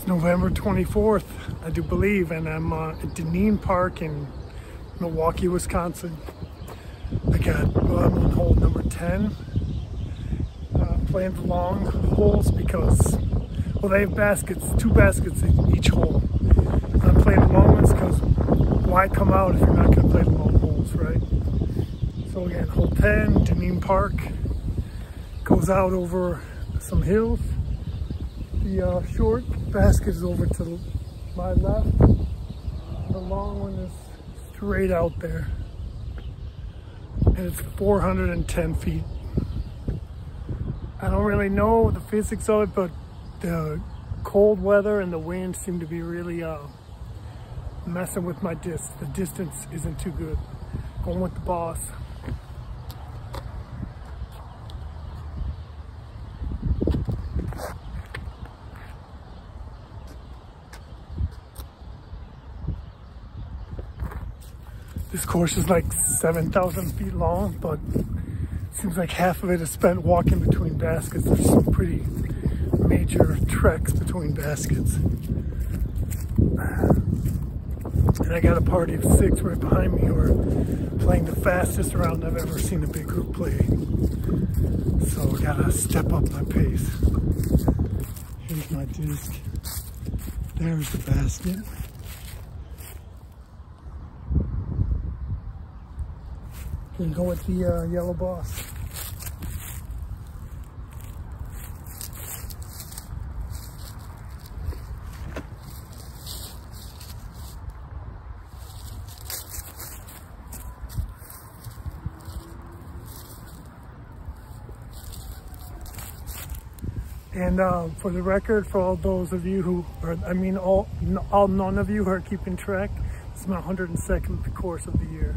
It's November 24th, I do believe, and I'm uh, at Dineen Park in Milwaukee, Wisconsin. I got well, I'm on hole number 10. Uh, playing the long holes because, well, they have baskets, two baskets in each hole. I'm playing the long ones because why come out if you're not going to play the long holes, right? So again, hole 10, Dineen Park, goes out over some hills. The uh, short basket is over to my left. The long one is straight out there. And it's 410 feet. I don't really know the physics of it, but the cold weather and the wind seem to be really uh, messing with my disc. The distance isn't too good. Going with the boss. This course is like 7,000 feet long, but seems like half of it is spent walking between baskets. There's some pretty major treks between baskets. And I got a party of six right behind me who are playing the fastest round I've ever seen a big group play. So I gotta step up my pace. Here's my disc. There's the basket. And go with the uh, yellow boss. And uh, for the record, for all those of you who are, I mean, all, all none of you who are keeping track, it's my 102nd course of the year.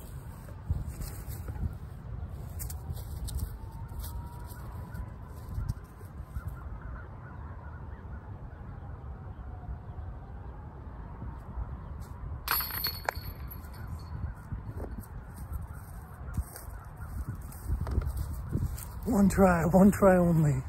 One try, one try only.